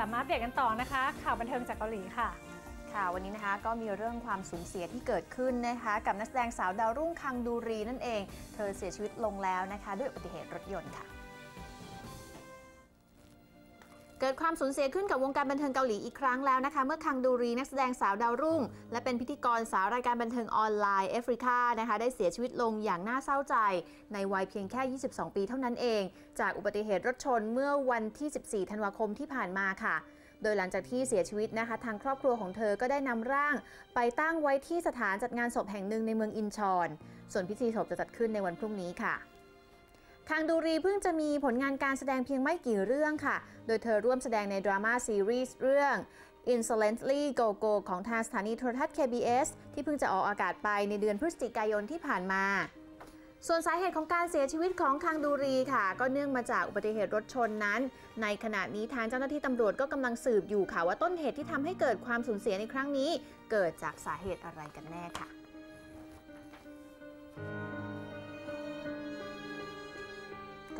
ลับมาอัปเดตกันต่อนะคะ ข่าวบันเทิงจากเกาหลีค่ะ ค่ะวันนี้นะคะก็มีเรื่องความสูญเสียที่เกิดขึ้นนะคะ กับนักแสดงสาวดาวรุ่งคังดูรีนั่นเอง เธอเสียชีวิตลงแล้วนะคะ ด้วยอุบัติเหตุรถยนต์ค่ะ เกิดความสูญเสียขึ้นกับวงการบันเทิงเกาหลีอีกครั้งแล้วนะคะ เมื่อคังดูรีนักแสดงสาวดาวรุ่ง และเป็นพิธีกรสาวรายการบันเทิงออนไลน์ Afreeca นะคะได้เสียชีวิตลงอย่างน่าเศร้าใจ ในวัยเพียงแค่ 22 ปีเท่านั้นเอง จากอุบัติเหตุรถชนเมื่อวันที่ 14 ธันวาคมที่ผ่านมาค่ะโดยหลังจากที่เสียชีวิตนะคะ ทางครอบครัวของเธอก็ได้นำร่าง ไปตั้งไว้ที่สถานจัดงานศพแห่งหนึ่งในเมืองอินชอน ส่วนพิธีศพจะจัดขึ้นในวันพรุ่งนี้ค่ะ ทางดูรีเพิ่งจะมีผลงานการแสดงเพียงไม่กี่เรื่องค่ะ โดยเธอร่วมแสดงในดราม่าซีรีส์เรื่อง Insolently Go Go ของทางสถานีโทรทัศน์ KBS ที่เพิ่งจะออกอากาศไปในเดือนพฤศจิกายนที่ผ่านมา ส่วนสาเหตุของการเสียชีวิตของคังดูรีค่ะ ก็เนื่องมาจากอุบัติเหตุรถชนนั้น ในขณะนี้ทางเจ้าหน้าที่ตำรวจก็กำลังสืบอยู่ค่ะว่าต้นเหตุที่ทำให้เกิดความสูญเสียในครั้งนี้ เกิดจากสาเหตุอะไรกันแน่ค่ะ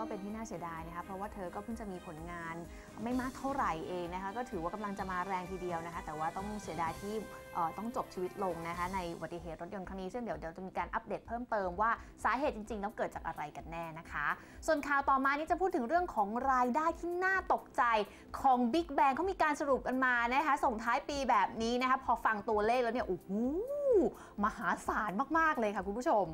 ก็เป็นที่น่าเสียดายนะคะเพราะว่าเธอก็เพิ่งจะมีผลงานไม่มากเท่าไหร่เองนะคะก็ถือว่ากำลังจะมาแรงทีเดียวนะคะ แต่ว่าต้องเสียดายที่ต้องจบชีวิตลงนะคะในอุบัติเหตุรถยนต์ครั้งนี้ซึ่งเดี๋ยวเดี๋ยวจะมีการอัปเดตเพิ่มเติมว่าสาเหตุจริงๆแล้วเกิดจากอะไรกันแน่นะคะ ส่วนข่าวต่อมานี้จะพูดถึงเรื่องของรายได้ที่น่าตกใจของ Big Bang เขามีการสรุปกันมานะคะส่งท้ายปีแบบนี้นะคะพอฟังตัวเลขแล้วเนี่ยโอ้โหมหาศาลมากๆเลยค่ะคุณผู้ชม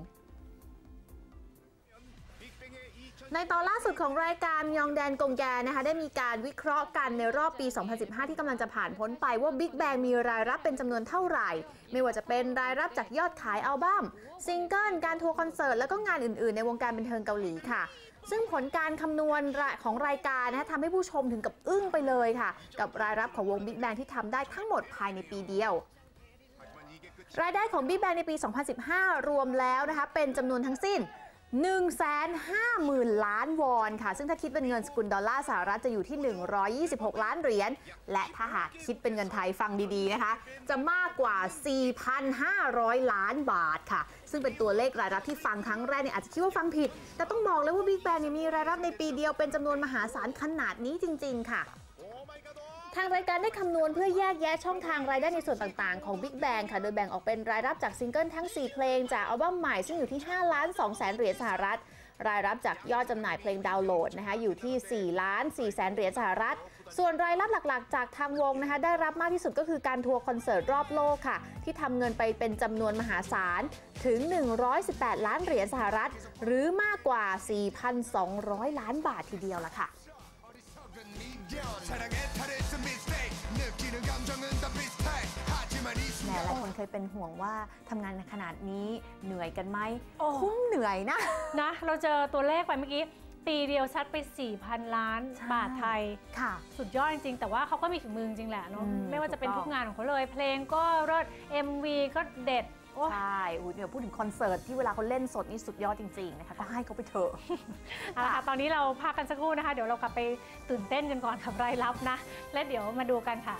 ในตอนล่าสุดของรายการยองแดนกงแกนะคะได้มีการวิเคราะห์กันในรอบปี 2015 ที่กำลังจะผ่านพ้นไปว่า Big Bang มีรายรับเป็นจำนวนเท่าไหร่ ไม่ว่าจะเป็นรายรับจากยอดขายอัลบั้มซิงเกิลการทัวร์คอนเสิร์ต แล้วก็งานอื่นๆ ในวงการบันเทิงเกาหลีค่ะซึ่งผลการคำนวณของรายการนะคะทำให้ผู้ชมถึงกับอึ้งไปเลยค่ะ กับรายรับของวง Big Bang ที่ทำได้ทั้งหมดภายในปีเดียว รายได้ของ Big Bang ในปี 2015 รวมแล้วนะคะเป็นจำนวนทั้งสิ้น 1 5 0 0 0 ล้านวอนค่ะ ซึ่งถ้าคิดเป็นเงินสกุลดอลลาร์สหรัฐจะอยู่ที่ 126 ล้านเหรียญ และถ้าหากคิดเป็นเงินไทยฟังดีๆนะคะ จะมากกว่า 4,500 ล้านบาทค่ะ ซึ่งเป็นตัวเลขรายรับที่ฟังครั้งแรกเนี่ยอาจจะคิดว่าฟังผิด แต่ต้องบอกเลยว่า Big Bang เนี่ยมีรายรับในปีเดียวเป็นจำนวนมหาศาลขนาดนี้จริง ๆ ค่ะทางรายการได้คำนวณเพื่อแยกแยะช่องทางรายได้ในส่วนต่างๆ ของ Big Bang ค่ะ โดยแบ่งออกเป็นรายรับจากซิงเกิลทั้ง 4 เพลงจากอัลบั้มใหม่ซึ่งอยู่ที่ 5 ล้าน2แสนเหรียญสหรัฐ รายรับจากยอดจำหน่ายเพลงดาวน์โหลดนะคะอยู่ที่4ล้าน4แสนเหรียญสหรัฐ ส่วนรายรับหลักๆ จากทางวงนะคะได้รับมากที่สุดก็คือการทัวร์คอนเสิร์ตรอบโลกค่ะ ที่ทำเงินไปเป็นจำนวนมหาศาลถึง 118 ล้านเหรียญสหรัฐ หรือมากกว่า 4,200 ล้านบาททีเดียวละค่ะ เคยเป็นห่วงว่าทำงานขนาดนี้เหนื่อยกันไหมโอ้คุ้มเหนื่อยนะนะ เราเจอตัวเลขไปเมื่อกี้ปีเดียวซัดไป 4,000 ล้านใช่บาทไทยค่ะ สุดยอดจริง ๆ แต่ว่าเขาก็มีถึงมือจริงๆแหละเนาะอืมไม่ว่าจะเป็นถูกต้องทุกงานของเขาเลย เพลงก็เลิศ MV ก็เด็ดโอ้ใช่อุ๊ยเดี๋ยวพูดถึงคอนเสิร์ตที่เวลาเขาเล่นสดนี่สุดยอดจริง ๆ นะคะ ก็ให้เขาไปเถอะเอาละค่ะ ตอนนี้เราพักกันสักครู่นะคะ เดี๋ยวเรากลับไปตื่นเต้นกันก่อนกับรายรับนะ และเดี๋ยวมาดูกันค่ะ